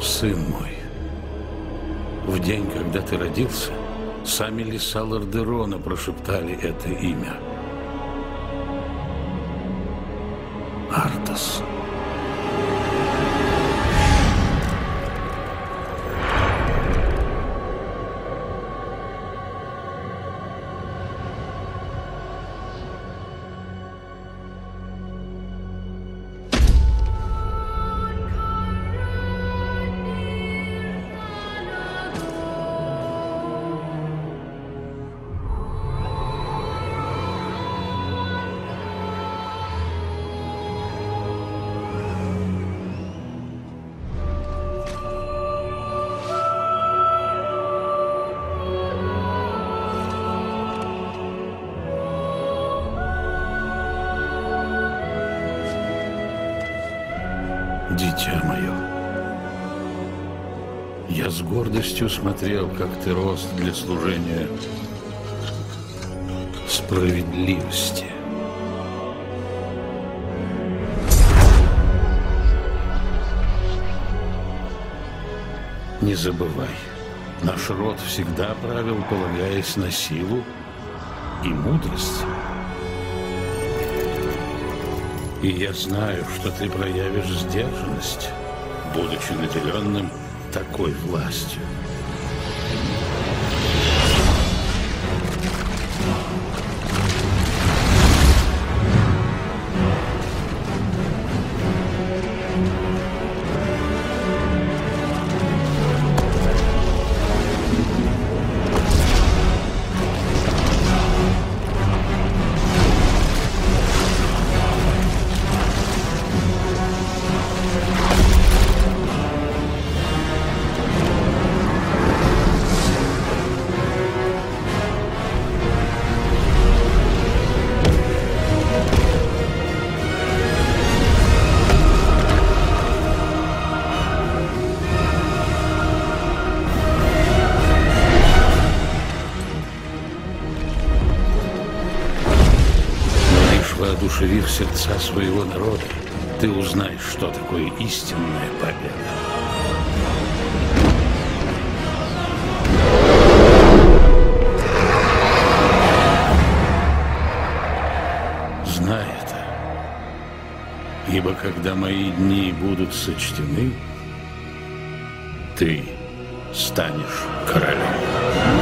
Сын мой, в день, когда ты родился, сами леса Лордерона прошептали это имя. Артас. Дитя мое, я с гордостью смотрел, как ты рос для служения справедливости. Не забывай, наш род всегда правил, полагаясь на силу и мудрость. И я знаю, что ты проявишь сдержанность, будучи наделенным такой властью. Воодушевив сердца своего народа, ты узнаешь, что такое истинная победа. Знай это, ибо когда мои дни будут сочтены, ты станешь королем.